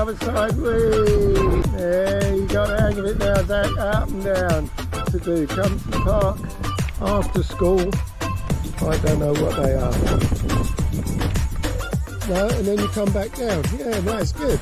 other side, whee! There, you got the hang of it now, Zach. Up and down to do. Come to park after school. I don't know what they are. No, and then you come back down. Yeah, that's good.